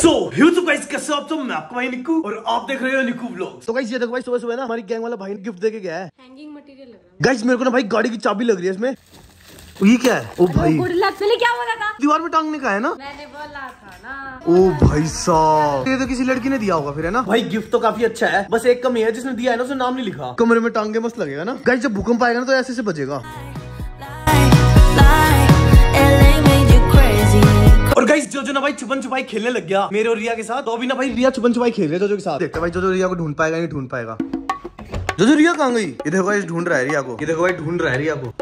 So guys कैसे आप तो मैं आपका भाई निक्कू और आप देख रहे हो निक्कू व्लॉग्स तो गाइस ये देखो भाई सुबह सुबह ना हमारी गैंग वाला भाई गिफ्ट देके गया है। हैंगिंग मटेरियल लग रहा गाइस मेरे को ना भाई गाड़ी की चाबी लग रही है इसमें। ये क्या है? ओ भाई। गुड लक पहले क्या बोला था? दीवार में टांगने का है ना? मैंने बोला था ना। ओ भाई साहब। ये तो किसी लड़की ने दिया होगा फिर है ना? भाई गिफ्ट तो काफ़ी अच्छा है। बस एक कमी है जिसने दिया है ना उसने नाम नहीं लिखा। कमरे में टांगे मस्त लगेगा ना? गाइस जब भूकंप आएगा ना तो ऐसे से बजेगा और गाइस जो जो ना भाई छुपन छुपाई खेलने लग गया। मेरे और रिया के साथ। तो अभी ना भाई रिया छुपन छुपाई खेल रहे जो जो के साथ। देखते भाई जो जो रिया को ढूंढ पाएगा नहीं ढूंढ पाएगा। जो जो रिया कहाँ गई? ये देखो गाइस ढूंढ रहा है रिया को। ये देखो भाई ढूंढ रहा है रिया को।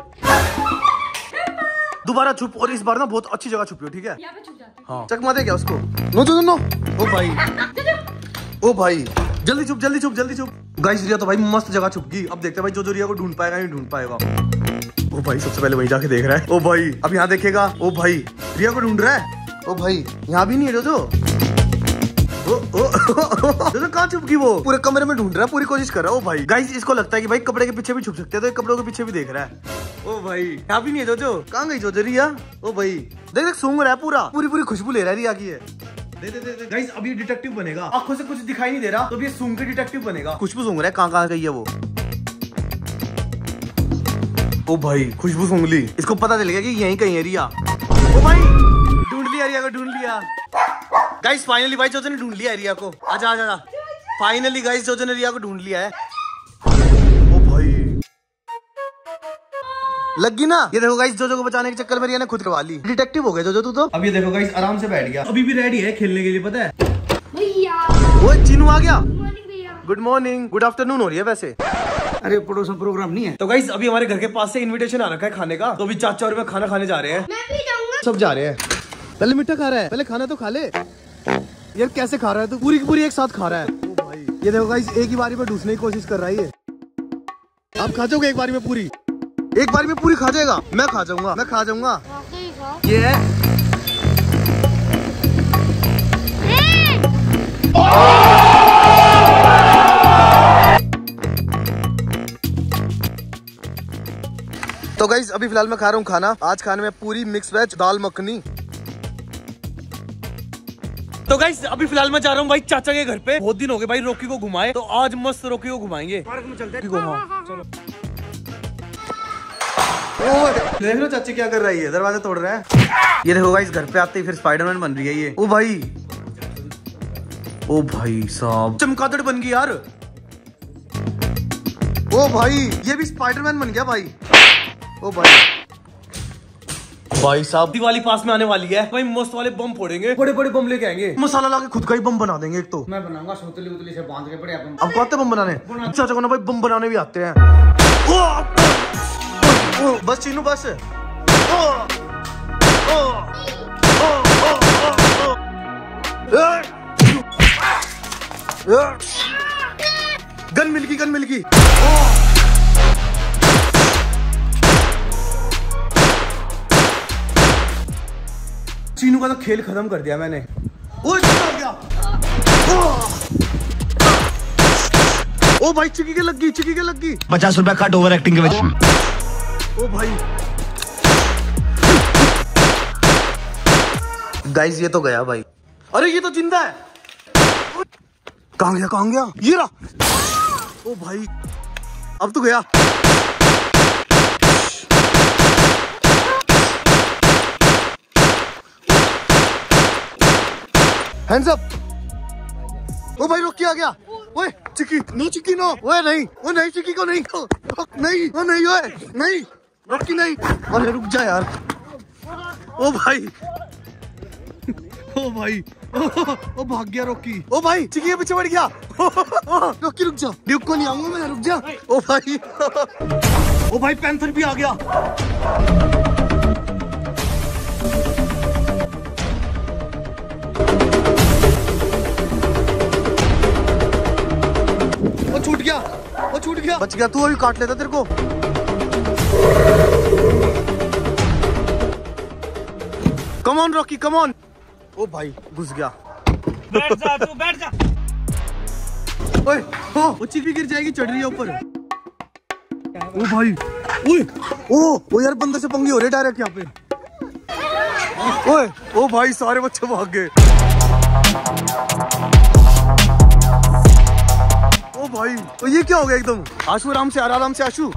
दोबारा छुप और इस बार ना बहुत अच्छी जगह छुपी हो ठीक है? यहाँ पे छुप जाती हाँ। चकमा दे क्या उसको? नो जो नो। ओ भाई। ओ भाई। जल्दी छुप जल्दी छुप जल्दी छुप। गाइस रिया तो भाई मस्त जगह छुप गई। अब देखते हैं भाई जो जो रिया को ढूंढ पाएगा नहीं ढूंढ पाएगा। ओ भाई सबसे पहले वही जाके देख रहा है। ओ भाई अब यहाँ देखेगा। ओ भाई रिया को ढूंढ रहा है? ओ भाई यहाँ भी नहीं है जो ओ, ओ, जो जो कहाँ छुप गई वो? पूरे कमरे में ढूंढ रहा है पूरी कोशिश कर रहा है। ओ भाई गाइस इसको लगता है कि भाई कपड़े के पीछे भी छुप सकते हैं तो कपड़ों के पीछे भी देख रहा है। ओ भाई यहाँ भी नहीं है जो कहाँ गई जो रिया? ओ भाई देख देख सूंघ रहा है पूरा। पूरी पूरी खुशबू ले रहा है रिया की है दे गाइस अब डिटेक्टिव बनेगा। आँखों से कुछ दिखाई नहीं दे रहा तो ये सूंघ के डिटेक्टिव बनेगा। खुशबू सूंघ रहा है कहाँ कहाँ गई है वो? ओ भाई खुशबू सूंघ ली। इसको पता चल गया कि यहीं कहीं है रिया। ओ भाई लिया रिया को ढूंढ लिया। गाइस फाइनली भाई जोजो ने ढूंढ लिया है रिया को। आजा आजा फाइनली गाइस जोजो ने रिया को ढूंढ लिया है। ओ भाई। लगी ना? ये देखो गाइस जोजो को बचाने के चक्कर में रिया ने खुद करवा ली। डिटेक्टिव हो गया जोजो तू। तो अब ये देखो गाइस आराम से बैठ गया। अभी भी रेडी है खेलने के लिए पता है? भैया। वो चिनू आ गया। गुड मॉर्निंग गुड आफ्टरनून हो रही है वैसे। अरे पड़ोस में प्रोग्राम नहीं है। तो गाइस अभी हमारे घर के पास से इनविटेशन आ रखा है खाने का। तो अभी चाचा और मैं खाना खाने जा रहे हैं। मैं भी जाऊँगा। सब जा रहे हैं। पहले मीठा खा रहा है पहले खाना तो खा ले। यार कैसे खा रहा है तू? पूरी की पूरी एक साथ खा रहा है। ओ भाई ये देखो गाइस एक ही बारी में ढूँढने की कोशिश कर रहा है ये। आप खा जाओगे एक बारी में पूरी? एक बारी में पूरी खा जाएगा। मैं खा जाऊँगा मैं खा जाऊँगा। ये है। तो गाइस अभी फ़िलहाल मैं खा रहा हूँ खाना। आज खाने में पूरी मिक्स वेज दाल मखनी। तो गाइस अभी फ़िलहाल मैं जा रहा हूँ भाई चाचा के घर पे। बहुत दिन हो गए भाई रोकी को घुमाए तो आज मस्त रोकी को घुमाएँगे। को, हाँ। ओए, देख लो चाची क्या कर रही है दरवाज़ा तोड़ रहा है। ये देखो गाइस घर पे आते ही फिर स्पाइडरमैन बन रही है ये। ओ भाई। ओ भाई साहब। चमकादड़ बन गई यार। ओ भाई ये भी स्पाइडरमैन बन गया भाई। ओ भाई। भाई साहब दिवाली पास में आने वाली है भाई मस्त वाले बम फोड़ेंगे बड़े बड़े बम लेके आएँगे मसाला ला के खुद का ही बम बना देंगे एक तो मैं बनाऊँगा सोतली उतली से बाँध के बड़े अपन आपको आते बम बनाने चाचा को ना भाई बम बनाने भी आते हैं ओ, ओ, ओ, बस चीनू बस गन मिल गई गन मिल गई चीनू का तो खेल खत्म कर दिया मैंने। ओ गया ओ, ओ भाई चिकी के लग गई चिकी के लग गई पचास रुपया कट ओवर एक्टिंग के वजह ओ भाई। गाइस ये तो गया भाई। अरे ये तो ज़िंदा है। कहाँ गया कहाँ गया? ये रहा। ओ भाई अब तो गया। हैंड्स अप ओ भाई रुक के आ गया। ओए चिक्की नो चिक्की नो। ओए नहीं ओ नहीं चिक्की को नहीं। को नहीं ओ नहीं ओए नहीं रॉकी नहीं। अरे रुक जा यार। ओ भाई। ओ भाई। ओ, भाग गया रॉकी ओ भाई चिक्की के पीछे बढ़ गया। रॉकी रुक जा। ड्यूक को नहीं आऊँगा मैं रुक जा। ओ भाई। ओ भाई पैंथर भी आ गया। छूट गया। वो छूट गया। बच गया तू अभी काट लेता तेरे को। Come on Rocky come on ओ भाई घुस गया। बैठ जा तू बैठ जा। ओए ओ वो चिकी गिर जाएगी चढ़ रही है ऊपर। ओ भाई ओए ओ ओ यार बंदर से पंगे हो रहे डायरेक्ट यहाँ पे। ओए ओ भाई सारे बच्चे भाग गए। तो ये क्या हो गया एकदम? आशु आराम से आराम से आशु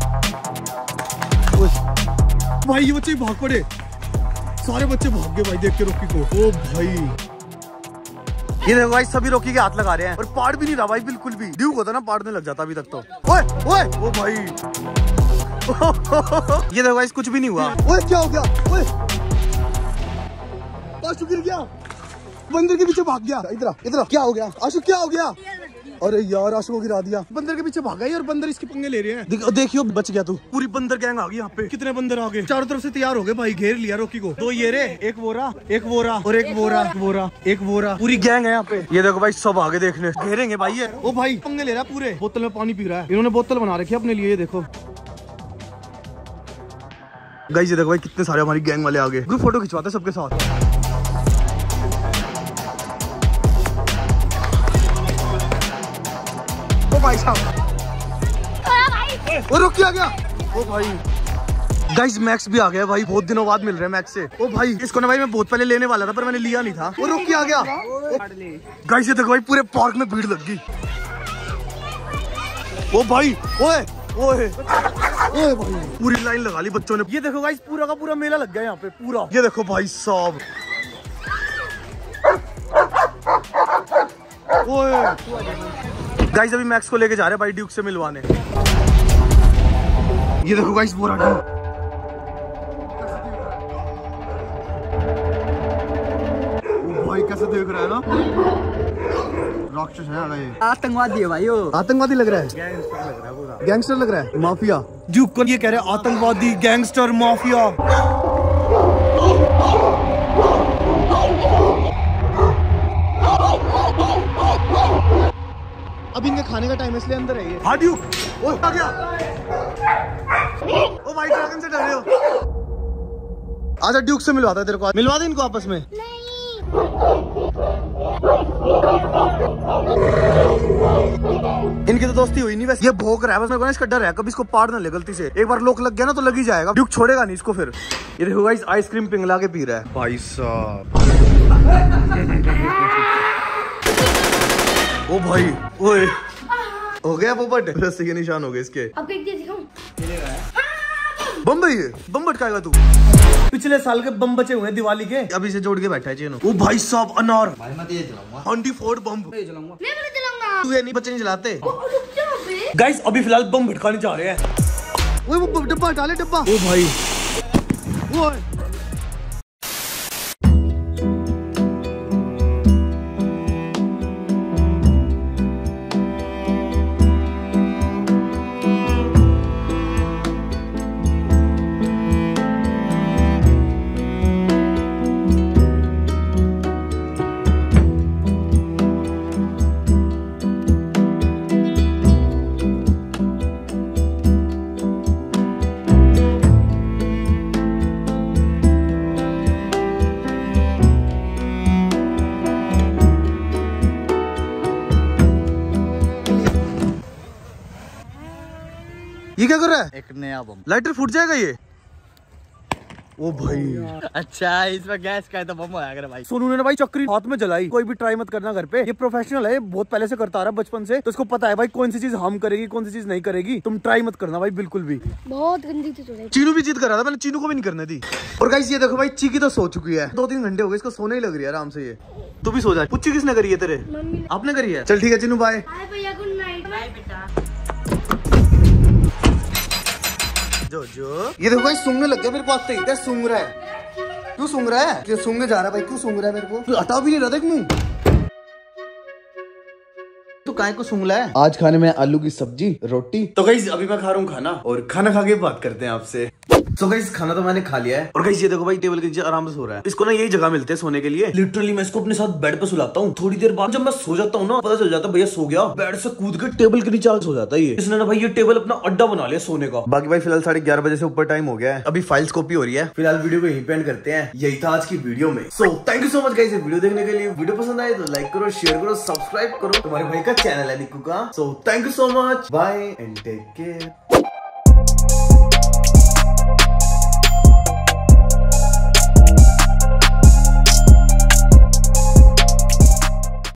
भाई ये बच्चे भाग पड़े। सारे बच्चे भाग गए भाई देख के रोकी को। ओ भाई। ये देखो भाई सभी रोकी के हाथ लगा रहे हैं। और पार भी नहीं रहा भाई बिल्कुल भी। ड्यूक होता ना पारने लग जाता अभी तक तो। ओए ओए। ओ भाई। ये देखो भाई कुछ भी नहीं हुआ। ओए क्या हो गया? ओए। आशु गिर गया। बंदर के पीछे भाग गया। इधर इधर क्या हो गया? आशु क्या हो गया? अरे यार आशु को गिरा दिया। बंदर के पीछे भागा और बंदर इसके पंगे ले रहे हैं। देख, देखियो बच गया तू। पूरी बंदर गैंग आ गई यहाँ पे। कितने बंदर आ गए? चारों तरफ़ से तैयार हो गए भाई घेर लिया रोकी को। दो ये रे एक वोरा एक वोरा और एक वोरा एक वोरा एक वोरा पूरी गैंग है यहाँ पे। ये देखो भाई सब आगे देखने। घेरेंगे भाई ये। ओ भाई पंगे ले रहा है पूरे। बोतल में पानी पी रहा है। इन्होंने बोतल बना रखी है अपने लिए देखो। गाइस ये देखो भाई कितने सारे हमारी गैंग वाले आ गए ग्रुप फ़ोटो खिंचवाते सबके साथ। भाई साहब। ओ रुक क्या गया ओ भाई। गाइस मैक्स भी आ गया भाई बहुत दिनों बाद मिल रहे हैं मैक्स से। ओ भाई इसको ना भाई मैं बहुत पहले लेने वाला था पर मैंने लिया नहीं था। वो रुक क्या गया गाइस ये देखो भाई पूरे पार्क में भीड़ लग गई। ओ भाई ओए ओए ओए भाई। पूरी लाइन लगा ली बच्चों ने। ये देखो गाइस पूरा का पूरा मेला लग गया यहाँ पे पूरा। ये देखो भाई साहब। ओए। गाइस अभी मैक्स को लेके जा रहे हैं भाई ड्यूक से मिलवाने। ये देखो गाइस बोरा ड्यूक भाई कैसे देख रहा है ना? राक्षस है ये। आतंकवादी है भाई वो। आतंकवादी लग रहा है? गैंगस्टर लग रहा है माफिया ड्यूक को ये कह रहे हैं आतंकवादी गैंगस्टर माफिया अब इनके खाने का टाइम इसलिए अंदर है ये। हाँ ड्यूक ओ आ गया। ओ भाई ड्रैगन से डर रहे हो। आजा ड्यूक से मिलवाता तेरे को मिलवा दे इनको आपस में। इनकी तो दोस्ती हुई नहीं वैसे ये भोग रहा है बस मेरे को ना इसका डर है। कभी इसको पार ना ले गलती से। एक बार लोक लग गया ना तो लग ही जाएगा। ड्यूक छोड़ेगा नहीं इसको फिर। ये देखो गाइस आइसक्रीम पिघला के पी रहा है। भाई साहब। ओ भाई ओए। हो गया पोपट? रस्सी के निशान हो गए इसके। अब एक दिखाऊँ? बम भाई बम भटकाएगा तू। पिछले साल के बम बचे हुए दिवाली के। अभी से जोड़ के बैठा है चेनो। ओ भाई साहब अनार। भाई मैं तेज चलाऊँगा हंडी फोर्ड बम मैं भी चलाऊँगा तू ये नहीं बच्चे नहीं बे। गाइस अभी फ़िलहाल बम भटकाने जा रहे हैं। वो डब्बा डाले डब्बा। ओ भाई। ओए। ये क्या कर रहा है? एक नया बम लाइटर फूट जाएगा ये? ओ भाई। अच्छा इसमें गैस का है तो बम होया भाई। सोनू ने भाई चक्री हाथ में जलाई। कोई भी ट्राई मत करना घर पे। ये प्रोफेशनल है ये बहुत पहले से करता आ रहा बचपन से। तो इसको पता है भाई कौन सी चीज़ हम करेगी कौन सी चीज़ नहीं करेगी। तुम ट्राई मत करना भाई बिल्कुल भी। बहुत गंदी थी चीनू भी जीत कर रहा था मैंने चीनू को भी नहीं करने दी। और गाइस ये देखो भाई चीकी तो सो चुकी है। दो तीन घंटे हो गए इसको सोने ही लग रही है आराम से ये। तू भी सो जा। पुच्ची किसने करी है तेरे? आपने करी है? चल ठीक है चीनू बाय भैया गुड जो जो ये देखो भाई सूंघने लग गया मेरे को आते ही क्या सूंघ रहा है। क्यों सूंघ रहा है? क्यों सूंघने जा रहा है भाई? क्यों सूंघ रहा है मेरे को? तू हटा भी नहीं रहा देख मुँह। तो काय को सूंघ है? आज खाने में आलू की सब्ज़ी रोटी। तो गाइस अभी मैं खा रहा हूँ खाना और खाना खा के बात करते हैं आपसे। तो गाइस खाना तो मैंने खा लिया है। और गाइस ये देखो भाई टेबल के नीचे आराम से सो रहा है। इसको ना यही जगह मिलते हैं सोने के लिए। लिटरली मैं इसको अपने साथ बेड पे सुलाता हूँ। थोड़ी देर बाद जब मैं सो जाता हूँ ना पता चल जाता है भैया सो गया। बेड से कूद के टेबल के नीचे सो जाता है इसने ना भाई ये टेबल अपना अड्डा बना लिया सोने का। बाकी भाई फ़िलहाल साढ़े ग्यारह बजे से ऊपर टाइम हो गया है। अभी फाइल्स कॉपी हो रही है। फ़िलहाल वीडियो को यहीं पे end करते हैं। यही था आज की वीडियो में। So thank you so much guys video देखने के लिए। वीडियो पसंद आए तो लाइक करो शेयर करो सब्सक्राइब करो। तुम्हारे भाई का चैनल है निकू का। So thank you so much bye and take care